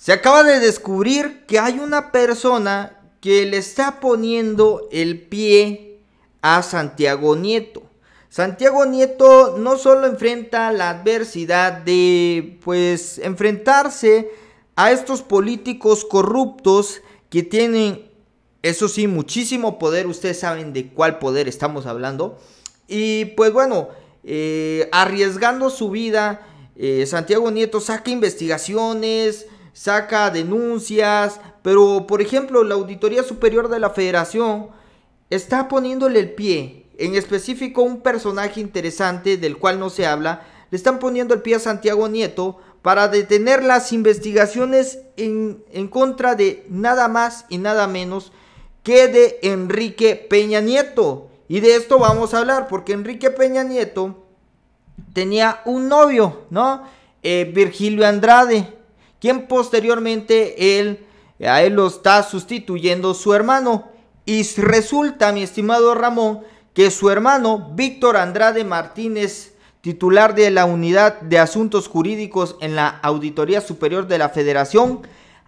Se acaba de descubrir que hay una persona que le está poniendo el pie a Santiago Nieto. Santiago Nieto no solo enfrenta la adversidad de pues enfrentarse a estos políticos corruptos que tienen eso sí muchísimo poder, ustedes saben de cuál poder estamos hablando y pues bueno, eh, arriesgando su vida, eh, Santiago Nieto saca investigaciones, saca denuncias, pero por ejemplo la Auditoría Superior de la Federación está poniéndole el pie, en específico un personaje interesante del cual no se habla, le están poniendo el pie a Santiago Nieto para detener las investigaciones en, en contra de nada más y nada menos que de Enrique Peña Nieto. Y de esto vamos a hablar, porque Enrique Peña Nieto tenía un novio, ¿no? Eh, Virgilio Andrade quien posteriormente él, a él lo está sustituyendo su hermano. Y resulta, mi estimado Ramón, que su hermano Víctor Andrade Martínez, titular de la Unidad de Asuntos Jurídicos en la Auditoría Superior de la Federación,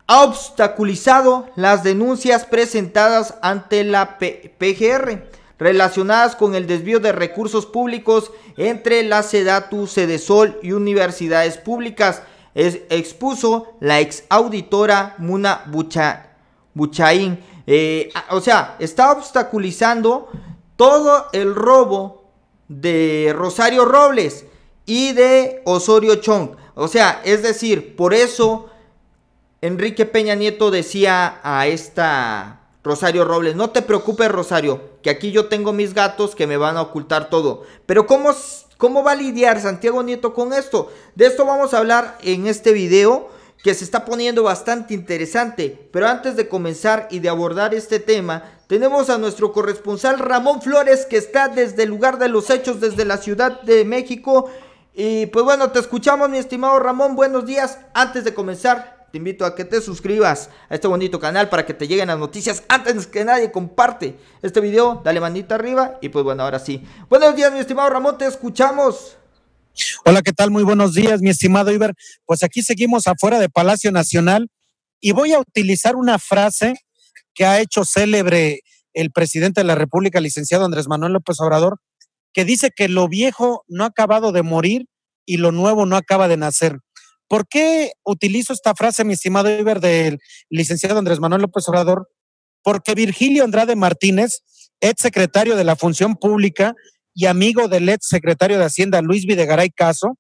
ha obstaculizado las denuncias presentadas ante la PGR relacionadas con el desvío de recursos públicos entre la SEDATU, SEDESOL y universidades públicas es, expuso la ex auditora Muna Bucha, Buchaín. Eh, o sea, está obstaculizando todo el robo de Rosario Robles y de Osorio Chong. O sea, es decir, por eso Enrique Peña Nieto decía a esta Rosario Robles, no te preocupes Rosario, que aquí yo tengo mis gatos que me van a ocultar todo. Pero ¿cómo ¿Cómo va a lidiar Santiago Nieto con esto? De esto vamos a hablar en este video que se está poniendo bastante interesante. Pero antes de comenzar y de abordar este tema, tenemos a nuestro corresponsal Ramón Flores que está desde el lugar de los hechos, desde la Ciudad de México. Y pues bueno, te escuchamos mi estimado Ramón, buenos días. Antes de comenzar, te invito a que te suscribas a este bonito canal para que te lleguen las noticias antes que nadie. Comparte este video, dale manita arriba y pues bueno, ahora sí. Buenos días, mi estimado Ramón, te escuchamos. Hola, ¿qué tal? Muy buenos días, mi estimado Iber. Pues aquí seguimos afuera de Palacio Nacional y voy a utilizar una frase que ha hecho célebre el presidente de la República, licenciado Andrés Manuel López Obrador, que dice que lo viejo no ha acabado de morir y lo nuevo no acaba de nacer. ¿Por qué utilizo esta frase, mi estimado Iber, del licenciado Andrés Manuel López Obrador? Porque Virgilio Andrade Martínez, ex secretario de la Función Pública y amigo del ex secretario de Hacienda Luis Videgaray Caso,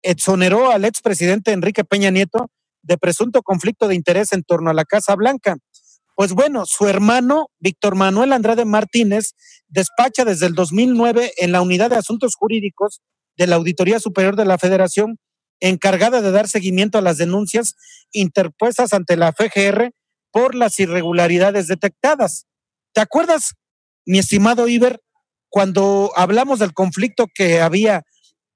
exoneró al ex presidente Enrique Peña Nieto de presunto conflicto de interés en torno a la Casa Blanca. Pues bueno, su hermano, Víctor Manuel Andrade Martínez, despacha desde el 2009 en la Unidad de Asuntos Jurídicos de la Auditoría Superior de la Federación encargada de dar seguimiento a las denuncias interpuestas ante la FGR por las irregularidades detectadas. ¿Te acuerdas, mi estimado Iber, cuando hablamos del conflicto que había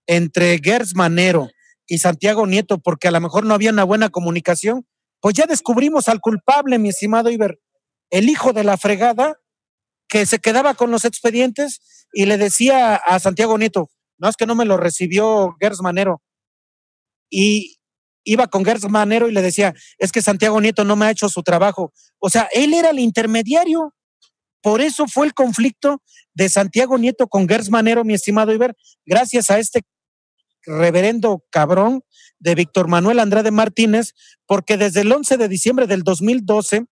entre Gers Manero y Santiago Nieto, porque a lo mejor no había una buena comunicación? Pues ya descubrimos al culpable, mi estimado Iber, el hijo de la fregada que se quedaba con los expedientes y le decía a Santiago Nieto, no es que no me lo recibió Gers Manero, y iba con Gertz Manero y le decía, es que Santiago Nieto no me ha hecho su trabajo. O sea, él era el intermediario. Por eso fue el conflicto de Santiago Nieto con Gertz Manero, mi estimado Iber, gracias a este reverendo cabrón de Víctor Manuel Andrade Martínez, porque desde el 11 de diciembre del 2012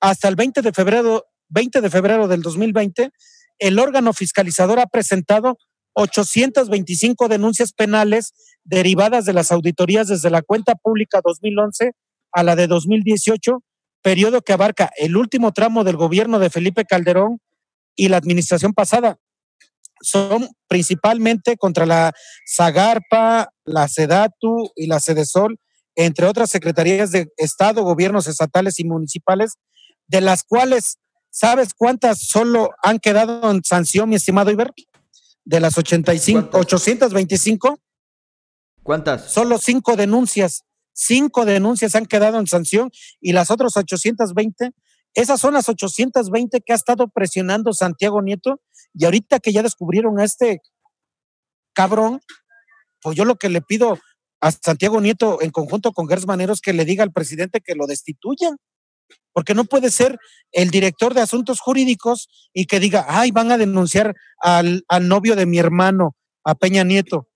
hasta el 20 de febrero, 20 de febrero del 2020, el órgano fiscalizador ha presentado 825 denuncias penales derivadas de las auditorías desde la cuenta pública 2011 a la de 2018, periodo que abarca el último tramo del gobierno de Felipe Calderón y la administración pasada. Son principalmente contra la Zagarpa, la Sedatu y la Sedesol, entre otras secretarías de Estado, gobiernos estatales y municipales, de las cuales, ¿sabes cuántas solo han quedado en sanción, mi estimado Iber? De las 85, 825, ¿Cuántas? Solo cinco denuncias. Cinco denuncias han quedado en sanción y las otras 820, esas son las 820 que ha estado presionando Santiago Nieto y ahorita que ya descubrieron a este cabrón, pues yo lo que le pido a Santiago Nieto en conjunto con Gers Maneros que le diga al presidente que lo destituyan. Porque no puede ser el director de asuntos jurídicos y que diga, ay, van a denunciar al, al novio de mi hermano, a Peña Nieto.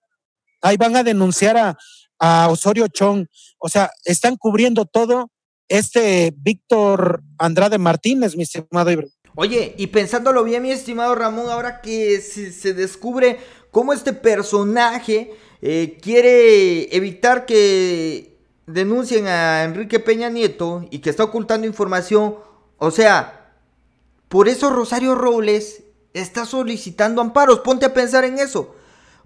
Ahí van a denunciar a, a Osorio Chong. O sea, están cubriendo todo este Víctor Andrade Martínez, mi estimado Ibra. Oye, y pensándolo bien, mi estimado Ramón, ahora que se, descubre cómo este personaje eh, quiere evitar que denuncien a Enrique Peña Nieto y que está ocultando información, o sea, por eso Rosario Robles está solicitando amparos. Ponte a pensar en eso.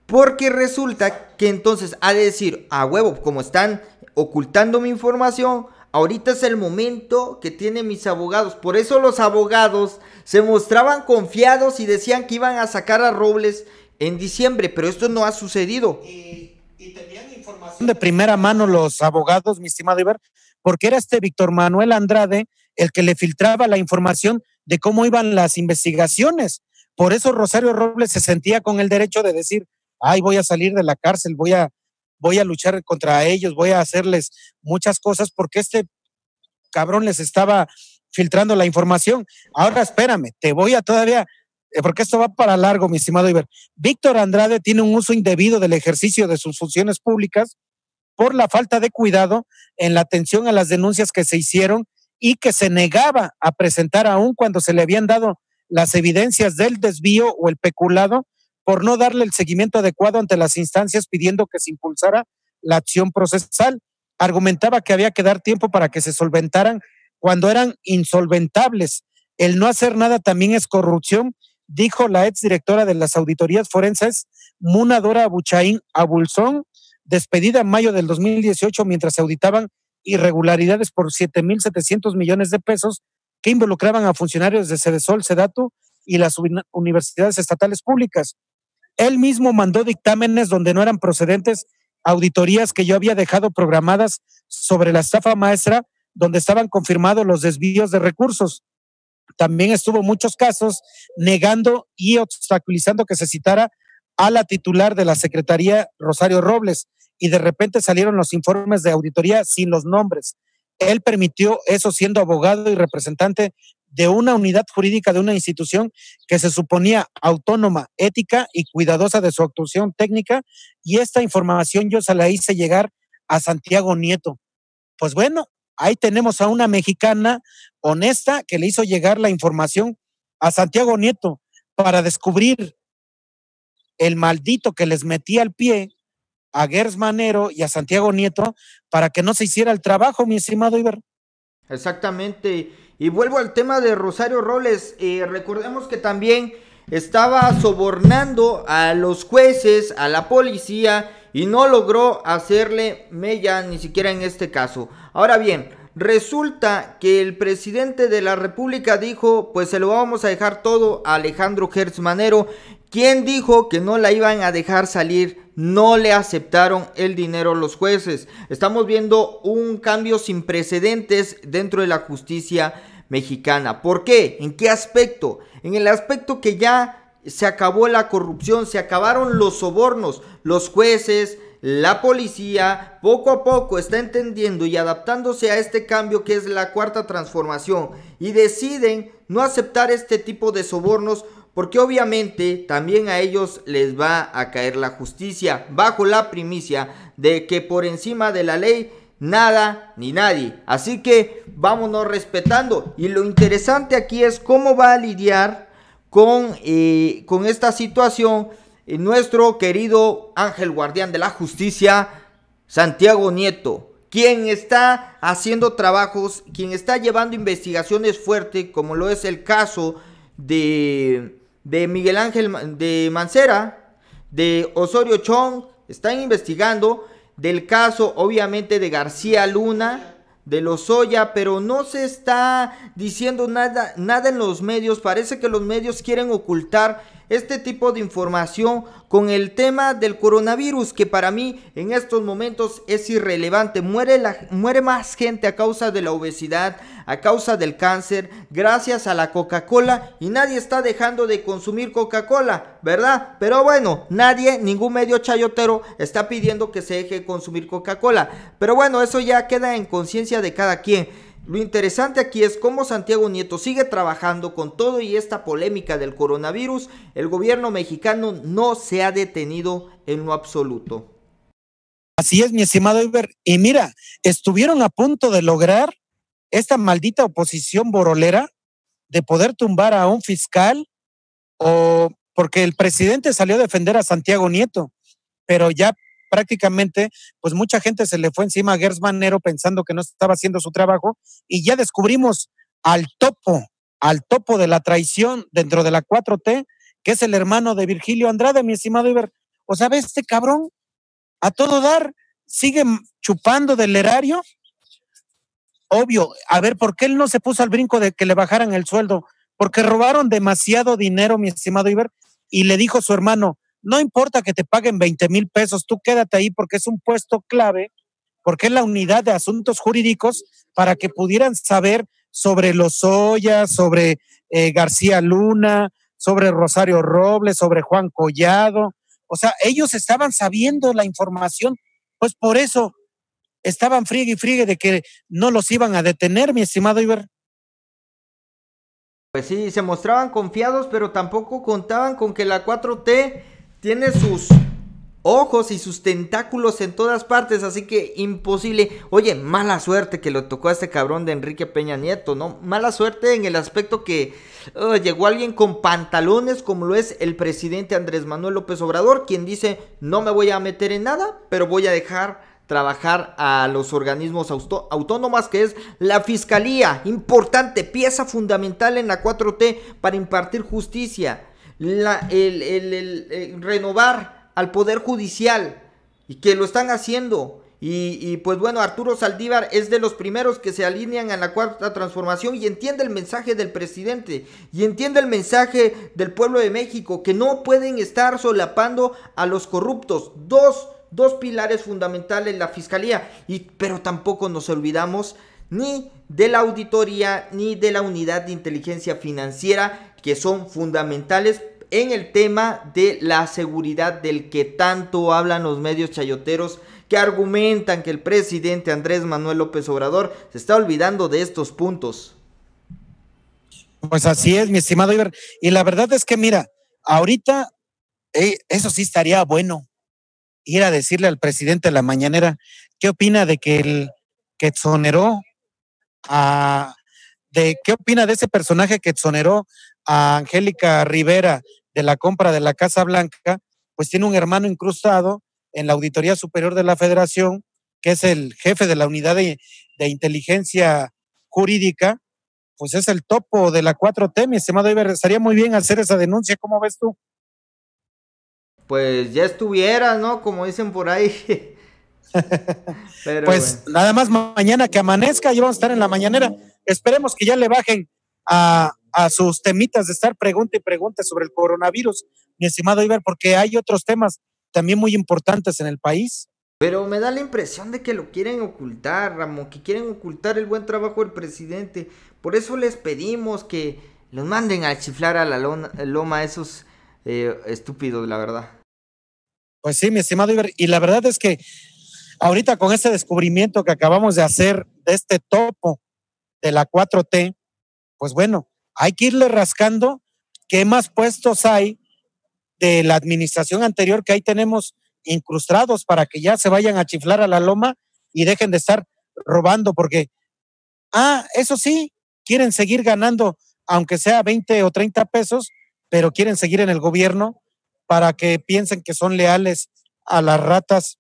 Porque resulta que entonces ha de decir, a huevo, como están ocultando mi información, ahorita es el momento que tienen mis abogados. Por eso los abogados se mostraban confiados y decían que iban a sacar a Robles en diciembre, pero esto no ha sucedido. De primera mano los abogados, mi estimado Iber, porque era este Víctor Manuel Andrade el que le filtraba la información de cómo iban las investigaciones. Por eso Rosario Robles se sentía con el derecho de decir, ay, voy a salir de la cárcel, voy a, voy a luchar contra ellos, voy a hacerles muchas cosas porque este cabrón les estaba filtrando la información. Ahora espérame, te voy a todavía, eh, porque esto va para largo, mi estimado Iber. Víctor Andrade tiene un uso indebido del ejercicio de sus funciones públicas por la falta de cuidado en la atención a las denuncias que se hicieron y que se negaba a presentar aún cuando se le habían dado las evidencias del desvío o el peculado por no darle el seguimiento adecuado ante las instancias pidiendo que se impulsara la acción procesal. Argumentaba que había que dar tiempo para que se solventaran cuando eran insolventables. El no hacer nada también es corrupción, dijo la exdirectora de las auditorías forenses, Munadora Abuchaín Abulzón, despedida en mayo del 2018 mientras se auditaban irregularidades por 7.700 millones de pesos que involucraban a funcionarios de Cedesol, Sedatu y las universidades estatales públicas. Él mismo mandó dictámenes donde no eran procedentes auditorías que yo había dejado programadas sobre la estafa maestra, donde estaban confirmados los desvíos de recursos. También estuvo muchos casos negando y obstaculizando que se citara a la titular de la Secretaría, Rosario Robles, y de repente salieron los informes de auditoría sin los nombres. Él permitió eso siendo abogado y representante de una unidad jurídica de una institución que se suponía autónoma, ética y cuidadosa de su actuación técnica, y esta información yo se la hice llegar a Santiago Nieto. Pues bueno, ahí tenemos a una mexicana honesta que le hizo llegar la información a Santiago Nieto para descubrir el maldito que les metía al pie a Gers Manero y a Santiago Nieto para que no se hiciera el trabajo, mi estimado Iber. Exactamente. Y vuelvo al tema de Rosario Robles. Eh, recordemos que también estaba sobornando a los jueces, a la policía, y no logró hacerle mella ni siquiera en este caso. Ahora bien, resulta que el presidente de la República dijo, pues se lo vamos a dejar todo a Alejandro Gertz Manero, quien dijo que no la iban a dejar salir no le aceptaron el dinero los jueces. Estamos viendo un cambio sin precedentes dentro de la justicia mexicana. ¿Por qué? ¿En qué aspecto? En el aspecto que ya se acabó la corrupción, se acabaron los sobornos, los jueces, la policía poco a poco está entendiendo y adaptándose a este cambio que es la cuarta transformación y deciden no aceptar este tipo de sobornos porque obviamente también a ellos les va a caer la justicia bajo la primicia de que por encima de la ley nada ni nadie. Así que vámonos respetando. Y lo interesante aquí es cómo va a lidiar con, eh, con esta situación eh, nuestro querido ángel guardián de la justicia, Santiago Nieto. Quien está haciendo trabajos, quien está llevando investigaciones fuertes, como lo es el caso de, de Miguel Ángel de Mancera, de Osorio Chong, están investigando del caso obviamente de García Luna, de Lozoya, pero no se está diciendo nada, nada en los medios. Parece que los medios quieren ocultar este tipo de información con el tema del coronavirus que para mí en estos momentos es irrelevante. Muere, muere más gente a causa de la obesidad, a causa del cáncer, gracias a la Coca-Cola y nadie está dejando de consumir Coca-Cola, ¿verdad? Pero bueno, nadie, ningún medio chayotero está pidiendo que se deje de consumir Coca-Cola. Pero bueno, eso ya queda en conciencia de cada quien. Lo interesante aquí es cómo Santiago Nieto sigue trabajando con todo y esta polémica del coronavirus. El gobierno mexicano no se ha detenido en lo absoluto. Así es, mi estimado Iber. Y mira, estuvieron a punto de lograr esta maldita oposición borolera de poder tumbar a un fiscal o porque el presidente salió a defender a Santiago Nieto, pero ya prácticamente, pues mucha gente se le fue encima a Gers Manero pensando que no estaba haciendo su trabajo y ya descubrimos al topo, al topo de la traición dentro de la 4T, que es el hermano de Virgilio Andrade, mi estimado Iber. O sea, este cabrón a todo dar sigue chupando del erario. Obvio, a ver, ¿por qué él no se puso al brinco de que le bajaran el sueldo? Porque robaron demasiado dinero, mi estimado Iber, y le dijo su hermano, no importa que te paguen 20 mil pesos, tú quédate ahí porque es un puesto clave, porque es la unidad de asuntos jurídicos para que pudieran saber sobre los Ollas, sobre eh, García Luna, sobre Rosario Robles, sobre Juan Collado. O sea, ellos estaban sabiendo la información, pues por eso estaban friegue y friegue de que no los iban a detener, mi estimado Iber. Pues sí, se mostraban confiados, pero tampoco contaban con que la 4T tiene sus ojos y sus tentáculos en todas partes, así que imposible. Oye, mala suerte que lo tocó a este cabrón de Enrique Peña Nieto, ¿no? Mala suerte en el aspecto que oh, llegó alguien con pantalones como lo es el presidente Andrés Manuel López Obrador, quien dice, no me voy a meter en nada, pero voy a dejar trabajar a los organismos autónomos que es la fiscalía, importante, pieza fundamental en la 4T para impartir justicia la, el, el, renovar al Poder Judicial y que lo están haciendo. Y, y, pues bueno, Arturo Saldívar es de los primeros que se alinean a la cuarta transformación y entiende el mensaje del presidente y entiende el mensaje del pueblo de México, que no pueden estar solapando a los corruptos. Dos, dos pilares fundamentales la fiscalía, y, pero tampoco nos olvidamos ni de la auditoría ni de la unidad de inteligencia financiera que son fundamentales en el tema de la seguridad del que tanto hablan los medios chayoteros que argumentan que el presidente Andrés Manuel López Obrador se está olvidando de estos puntos. Pues así es, mi estimado Iber. Y la verdad es que, mira, ahorita eh, eso sí estaría bueno, ir a decirle al presidente de la mañanera qué opina de que el que exoneró a de qué opina de ese personaje que exoneró a Angélica Rivera de la compra de la Casa Blanca, pues tiene un hermano incrustado en la Auditoría Superior de la Federación, que es el jefe de la unidad de, inteligencia jurídica, pues es el topo de la 4T, mi estimado Iber. Estaría muy bien hacer esa denuncia, ¿cómo ves tú? Pues ya estuviera, ¿no? Como dicen por ahí. pues nada más mañana que amanezca, ya vamos a estar en la mañanera. Esperemos que ya le bajen a, a sus temitas de estar pregunta y pregunta sobre el coronavirus, mi estimado Iber, porque hay otros temas también muy importantes en el país. Pero me da la impresión de que lo quieren ocultar, Ramón, que quieren ocultar el buen trabajo del presidente. Por eso les pedimos que los manden a chiflar a la loma a esos eh, estúpidos, la verdad. Pues sí, mi estimado Iber, y la verdad es que ahorita con este descubrimiento que acabamos de hacer de este topo de la 4T, pues bueno, hay que irle rascando qué más puestos hay de la administración anterior que ahí tenemos incrustados para que ya se vayan a chiflar a la loma y dejen de estar robando, porque, ah, eso sí, quieren seguir ganando, aunque sea 20 o 30 pesos, pero quieren seguir en el gobierno para que piensen que son leales a las ratas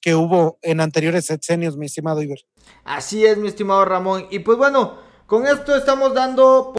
que hubo en anteriores sexenios, mi estimado Iber. Así es, mi estimado Ramón. Y pues bueno, con esto estamos dando